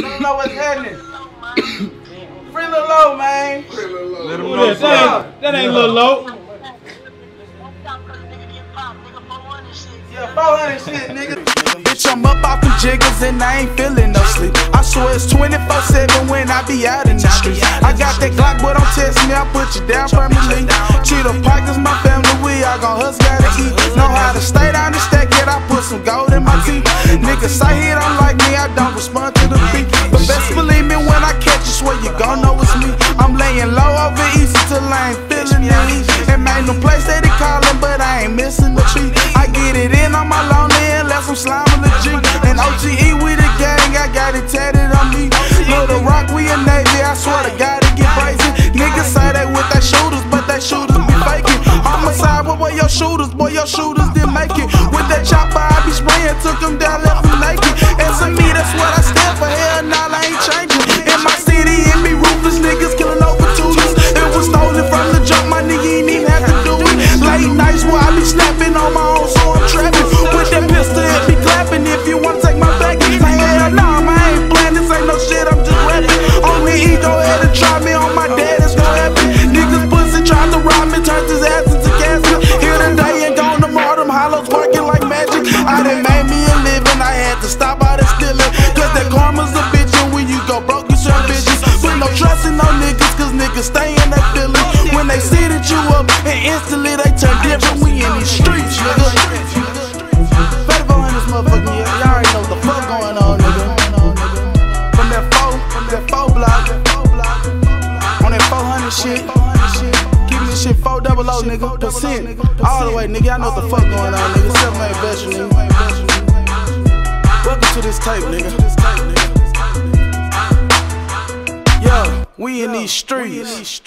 Don't know what's happening. Free Lil Low, man. Let him know. that? That ain't, that ain't Lil Low. Yeah, 400 shit, nigga. Bitch, I'm up off them jiggers and I ain't feeling no sleep. I swear it's 24-7 when I be out in the streets. I got that Glock, but don't test me, I put you down permanently. Cheetah Parkers, my family, we all gon' hustle, gotta eat. Know how to stay down the stack, yet I put some gold in my teeth. Niggas say he don't like me, I don't respond to the beat. Unless I'm the G. And OGE we the gang, I got it tatted on me. Little Rock, we a Navy, I swear to God it get crazy. Niggas say they with their shooters, but they shooters be faking. Homicide, what were your shooters? Boy, your shooters didn't make it. With that chopper, I be spraying, took them down, left them naked. And to me, that's what I stand for. Hell, nah, I ain't changing. In my city, it me ruthless niggas killing over tutors. It was stolen from the jump, my nigga ain't even have to do it. Late nights where I be snapping on my own, so I'm trapping. You wanna take my back, say hell nah, I ain't playing. This ain't no shit, I'm just rapping. Only he go ahead and try me on my dad, it's gonna happen. Niggas pussy tried to rob me, turned his ass into casket. Here today and gone tomorrow, them hollows working like magic. I done made me a living, I had to stop all that stealing. Cause that karma's a bitch, and when you go broke, you some bitches. Put no trust in no niggas, cause niggas stay in that feeling. When they see that you up, and instantly they turn different. We in these streets, nigga. 400 shit. Keeping this shit 4 double O, nigga. Percent. All the way, nigga. I know what the fuck going on, nigga. Seven man best, nigga. Welcome to this tape, nigga. Yo, we in these streets.